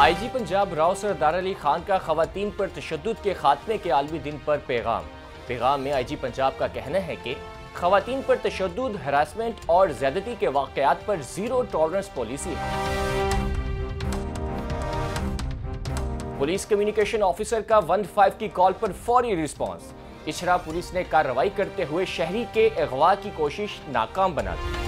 IG Punjab Rao Sardar Ali Khan का खवतान पर तशद के खात्मे के आलमी दिन पर पैगाम। पैगाम में आई जी पंजाब का कहना है कि खवतान पर तशद हरासमेंट और ज्यादती के वाकत पर ज़ीरो टॉलरेंस पॉलिसी है। पुलिस कम्युनिकेशन ऑफिसर का वन फाइव की कॉल पर फौरी रिस्पांस। इछरा पुलिस ने कार्रवाई करते हुए शहरी के अगवा की कोशिश नाकाम बना दी।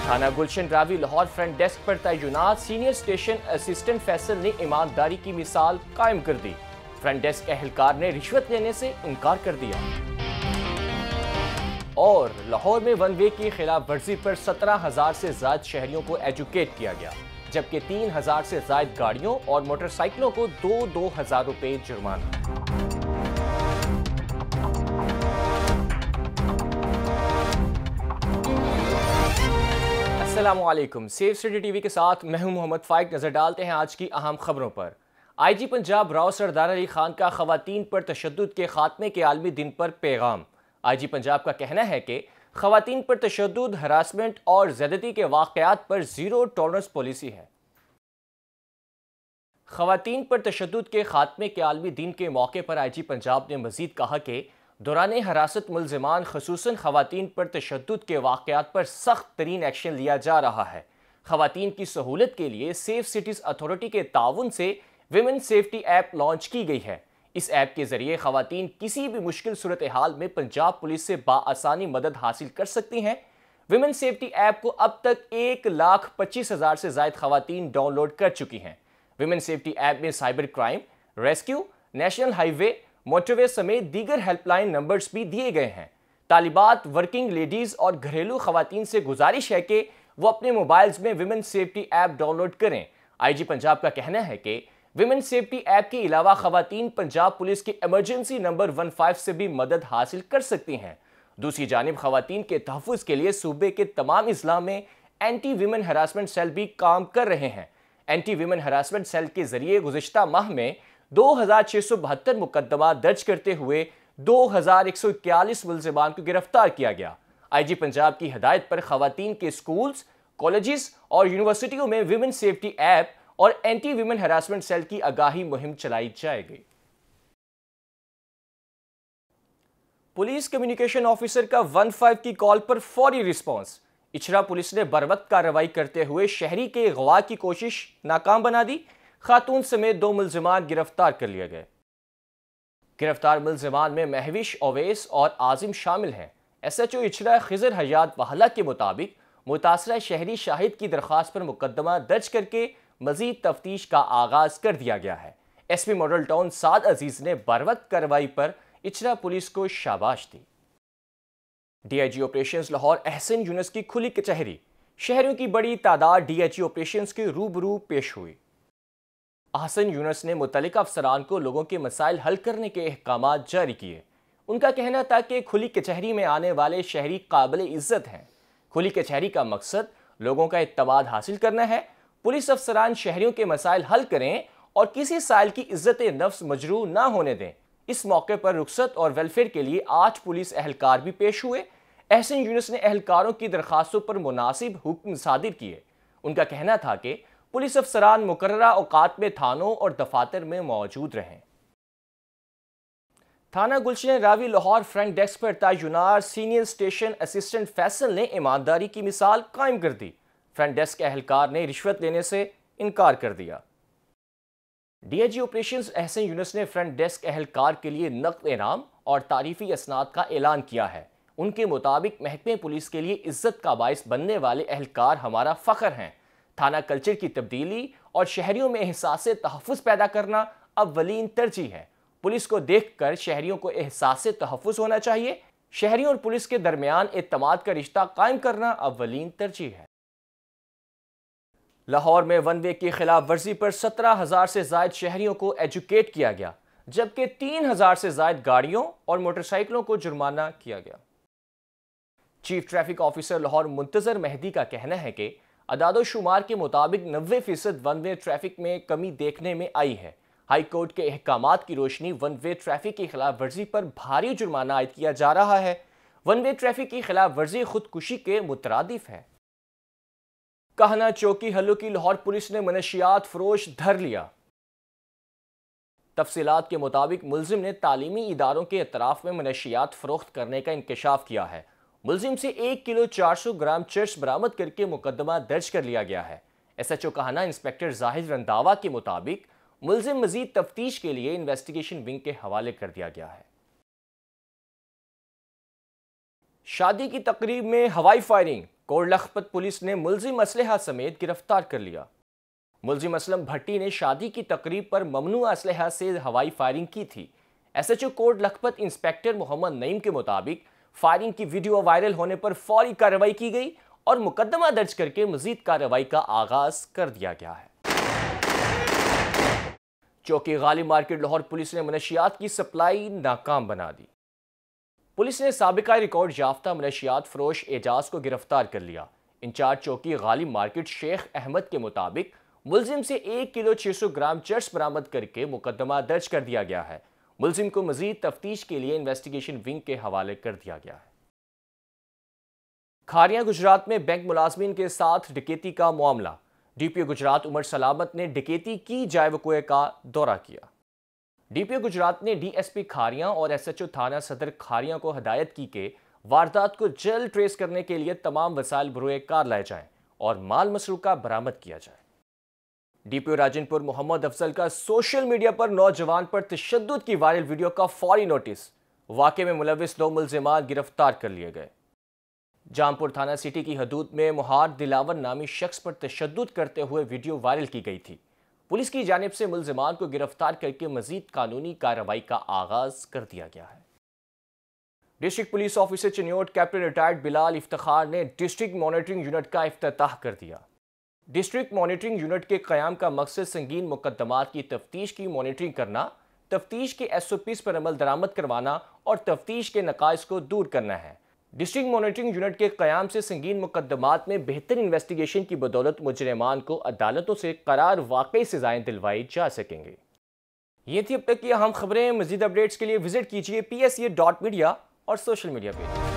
थाना गुलशन रावी लाहौर फ्रंट डेस्क पर तैनात सीनियर स्टेशन असिस्टेंट फैसल ने ईमानदारी की मिसाल कायम कर दी। फ्रंट डेस्क एहलकार ने रिश्वत लेने से इनकार कर दिया। और लाहौर में वन वे की खिलाफ वर्जी पर सत्रह हज़ार से ज़्यादा शहरियों को एजुकेट किया गया, जबकि तीन हज़ार से ज़्यादा गाड़ियों और मोटरसाइकिलों को दो दो हज़ार रुपए जुर्माना। असलम सेफ़ सिटी टीवी के साथ मैं हूँ मोहम्मद फाइक। नज़र डालते हैं आज की अहम खबरों पर। आईजी पंजाब राव सरदार अली खान का खवतान पर तशद के खात्मे के आलमी दिन पर पैगाम। आईजी पंजाब का कहना है कि खवतान पर तशद हरासमेंट और ज्यादती के वाकत पर ज़ीरो टॉलरेंस पॉलिसी है। खवतान पर तशद के खात्मे के आलमी दिन के मौके पर आई जी पंजाब ने मजीद कहा कि दौरान हरासत मुलजमान खसूस ख़वान पर तशद के वाक़ात पर सख्त तरीन एक्शन लिया जा रहा है। ख़वान की सहूलत के लिए सेफ़ सिटीज़ अथॉरिटी के ताउन से विमेन सेफ्टी ऐप लॉन्च की गई है। इस ऐप के ज़रिए ख़वान किसी भी मुश्किल सूरत हाल में पंजाब पुलिस से बासानी मदद हासिल कर सकती हैं। विमेन सेफ्टी ऐप को अब तक एक लाख पच्चीस हज़ार से जायद खवतान डाउनलोड कर चुकी हैं। विमेन सेफ्टी ऐप में cyber crime, rescue, national highway motorway समेत दीगर हेल्पलाइन नंबर्स भी दिए गए हैं। तालिबात, वर्किंग लेडीज़ और घरेलू खातन से गुजारिश है कि वो अपने मोबाइल्स में विमेन सेफ्टी ऐप डाउनलोड करें। आईजी पंजाब का कहना है कि विमेन सेफ्टी ऐप के अलावा खातन पंजाब पुलिस के इमरजेंसी नंबर वन फाइव से भी मदद हासिल कर सकती हैं। दूसरी जानब खातन के तहफ़ के लिए सूबे के तमाम इस्लाम में एंटी वीमेन हरासमेंट सेल भी काम कर रहे हैं। एंटी वीमेन हरासमेंट सेल के ज़रिए गुजशत माह में दो हज़ार छह सौ बहत्तर मुकदमा दर्ज करते हुए दो हज़ार एक सौ इक्यालीस मुलजमान को गिरफ़्तार किया गया। आई जी पंजाब की हदायत पर खातन के स्कूल्स, कॉलेजेस और यूनिवर्सिटियों में विमेन सेफ्टी ऐप और एंटी विमेन हरासमेंट सेल की आगाही मुहिम चलाई जाएगी। पुलिस कम्युनिकेशन ऑफिसर का वन फाइव की कॉल पर फौरी रिस्पांस। इछरा पुलिस ने बर वक्त कार्रवाई करते हुए शहरी के गवा की कोशिश नाकाम बना दी। खातून समेत दो मुलजमान गिरफ़्तार कर लिए गए। गिरफ़्तार मुलजमान में महविश, ओवैस और आजिम शामिल हैं। एस एच ओ इछरा खजर हयात वाहला के मुताबिक मुतासरा शहरी शाहिद की दरख्वास्त पर मुकदमा दर्ज करके मजीद तफ्तीश का आगाज़ कर दिया गया है। S P model town Saad Aziz ने बरवत कार्रवाई पर इछरा पुलिस को शाबाश दी। डीआईजी ऑपरेशंस लाहौर एहसन यूनस की खुली कचहरी। शहरों की बड़ी तादाद डीआईजी ऑपरेशंस के रूबरू पेश हुई। अहसन यूनस ने मुतल अफसरान को लोगों के मसाइल हल करने के अहकाम जारी किए। उनका कहना था कि खुली कचहरी में आने वाले शहरी काबिल इज़्ज़त हैं। खुली कचहरी का मकसद लोगों का इतवाद हासिल करना है। पुलिस अफसरान शहरियों के मसाइल हल करें और किसी साइल की इज़्ज़त नफ्स मजरू ना होने दें। इस मौके पर रुखसत और वेलफेयर के लिए आठ पुलिस एहलकार भी पेश हुए। एहसन यूनस ने एहलकारों की दरखास्तों पर मुनासिब हुक्म सादिर किए। उनका कहना था कि पुलिस अफसरान मुकर अवकात में थानों और दफातर में मौजूद रहें। थाना गुलशन रावी लाहौर फ्रंट डेस्क पर तयनार सीनियर स्टेशन असिस्टेंट फैसल ने ईमानदारी की मिसाल कायम कर दी। फ्रंट डेस्क के अहलकार ने रिश्वत लेने से इनकार कर दिया। डीआईजी ऑपरेशन एहसन यूनस ने फ्रंट डेस्क अहलकार के लिए नकद इनाम और तारीफी असनाद का ऐलान किया है। उनके मुताबिक महकमे पुलिस के लिए इज़्ज़त का बायस बनने वाले अहलकार हमारा फ़ख्र हैं। थाना कल्चर की तब्दीली और शहरियों में एहसास तहफ़ पैदा करना अवलीन तरजीह है। पुलिस को देख कर शहरियों को एहसास तहफ़ होना चाहिए। शहरियों और पुलिस के दरमियान एतमाद का रिश्ता कायम करना अवलीन तरजीह है। लाहौर में वन वे की खिलाफ वर्जी पर सत्रह हज़ार से जायद शहरियों को एजुकेट किया गया, जबकि तीन हज़ार से जायद गाड़ियों और मोटरसाइकिलों को जुर्माना किया गया। Chief traffic officer Lahore Muntazar Mehdi का कहना है कि अदाद शुमार के मुताबिक नब्बे फ़ीसद वन वे ट्रैफ़िक में कमी देखने में आई है। हाई कोर्ट के अहकाम की रोशनी वन वे ट्रैफ़िक की खिलाफ वर्जी पर भारी जुर्माना आयद किया जा रहा है। वन वे ट्रैफ़िक की खिलाफ वर्जी खुदकुशी के मुतरदिफ है। कहना चौकी हल्लू की लाहौर पुलिस ने मनशियात फरोश धर लिया। तफसीलात के मुताबिक मुलजिम ने तालीमी इदारों के अतराफ में मनशियात फरोख्त करने का इंकशाफ किया है। मुलजिम से एक किलो चार सौ ग्राम चर्च बरामद करके मुकदमा दर्ज कर लिया गया है। एस एच ओ कहना इंस्पेक्टर जाहिद रंधावा के मुताबिक मुलजिम मजीद तफ्तीश के लिए इन्वेस्टिगेशन विंग के हवाले कर दिया गया है। शादी की तकरीब में हवाई फायरिंग कोट लखपत पुलिस ने मुलजिम असलहा समेत गिरफ़्तार कर लिया। मुलजिम असलम भट्टी ने शादी की तकरीब पर ममनू असलहा से हवाई फायरिंग की थी। S H O Kot Lakhpat inspector Mohammad Naeem के मुताबिक फायरिंग की वीडियो वायरल होने पर फौरी कार्रवाई की गई और मुकदमा दर्ज करके मजीद कार्रवाई का आगाज़ कर दिया गया है। चौकी गाली मार्केट लाहौर पुलिस ने मनशियात की सप्लाई नाकाम बना दी। पुलिस ने सबका रिकॉर्ड याफ्ता मनशियात फरोश एजाज को गिरफ़्तार कर लिया। इंचार्ज चौकी गालिब मार्केट शेख अहमद के मुताबिक मुलजिम से एक किलो छह सौ ग्राम चर्च बरामद करके मुकदमा दर्ज कर दिया गया है। मुलजिम को मजीद तफ्तीश के लिए इन्वेस्टिगेशन विंग के हवाले कर दिया गया है। खारिया गुजरात में बैंक मुलाजमीन के साथ डिकेती का मामला। डीपीओ गुजरात उमर सलामत ने डिकेती की जाए वकुए का दौरा किया। डीपीओ गुजरात ने डीएसपी खारिया और एसएचओ थाना सदर खारिया को हदायत की कि वारदात को जल्द ट्रेस करने के लिए तमाम वसाइल बरुए कार लाए जाएँ और माल मसरूका बरामद किया जाए। डीपीओ राजनपुर मोहम्मद अफजल का सोशल मीडिया पर नौजवान पर तशद की वायरल वीडियो का फौरी नोटिस। वाकई में मुलविस दो मुलजमान गिरफ़्तार कर लिए गए। जामपुर थाना सिटी की हदूद में मुहार दिलावर नामी शख्स पर तशद करते हुए वीडियो वायरल की गई थी। पुलिस की जानब से मुलजमान को गिरफ़्तार करके मजीद कानूनी कार्रवाई का आगाज़ कर दिया गया है। District police officer Chiniot, captain retired Bilal Iftar ने डिस्ट्रिक्ट मॉनिटरिंग यूनिट का अफ्ताह कर दिया। डिस्ट्रिक्ट मॉनिटरिंग यूनिट के क्याम का मकसद संगीन मुकदमात की तफ्तीश की मॉनिटरिंग करना, तफ्तीश के एस ओ पीज पर अमल दरामद करवाना और तफ्तीश के नकाज को दूर करना है। डिस्ट्रिक्ट मॉनिटरिंग यूनिट के क्याम से संगीन मुकदमात में बेहतर इन्वेस्टिगेशन की बदौलत मुजरमान को अदालतों से करार वाकई सजाएँ दिलवाई जा सकेंगे। ये थी अब तक की अहम खबरें। मजीद अपडेट्स के लिए विज़िट कीजिए P S A dot media और सोशल मीडिया पे।